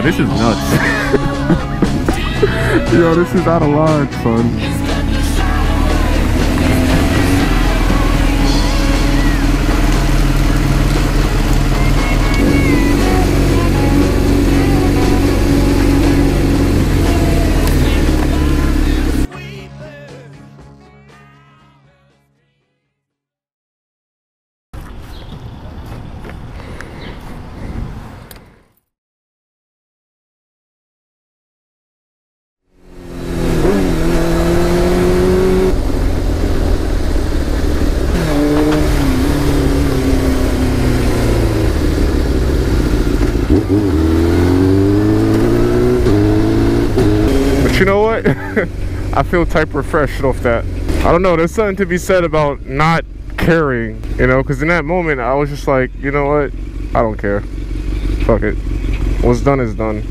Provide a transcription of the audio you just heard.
this is nuts. Yo, this is out of line, son. But you know what? I feel type refreshed off that. I don't know, there's something to be said about not caring, you know, because in that moment I was just like, you know what? I don't care. Fuck it. What's done is done.